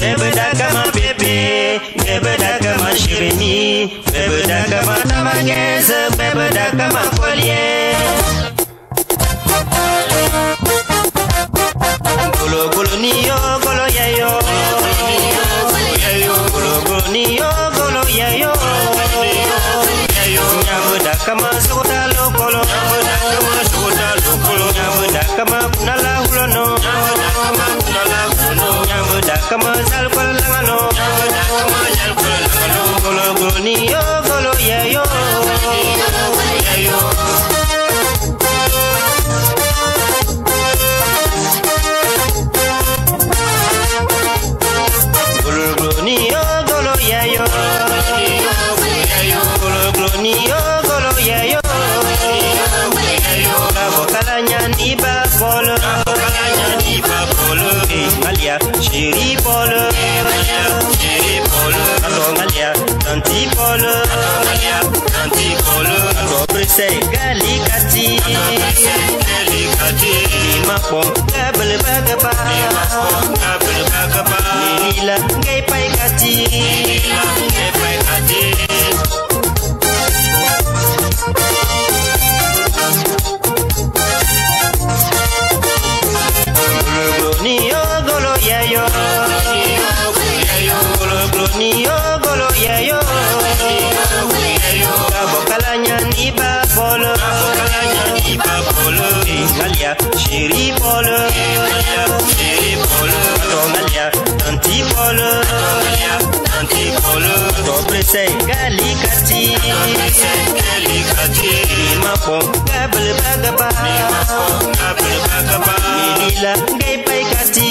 Bebeda kama bébé, bebeda kama chérie, bebeda kama Tavaguèze, bebeda kama Kolié. Golo golo ni yo, golo ye yo. Golo kama sal sal Polo, Polo, Malia, tanti polo. Ngalia tanti polo. Kabo prese gali kati. Prese gali kati. Lima pom kabel bagaba. Lima pom kabel bagaba. Lila ngai pai prese gali kati Prese gali kati Lima pom kabel bagaba kabel bagaba Lila ngai pai kati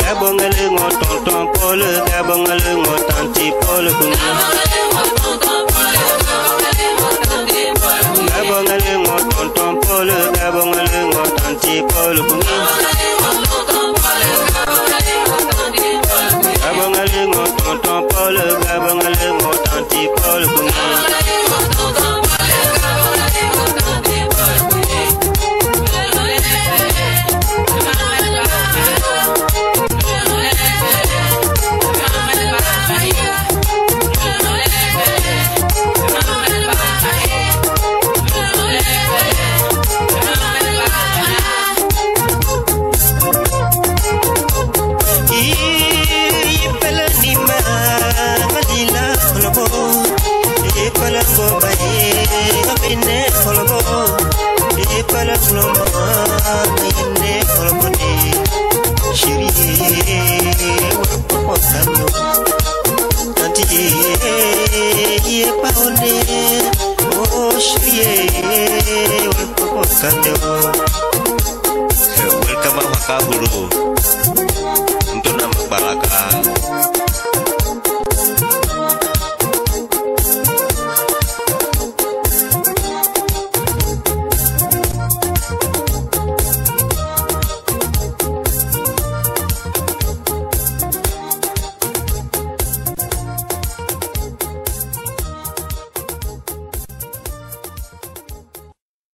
Gabonga le ngoton ton pole gabonga le Tá Saboroso.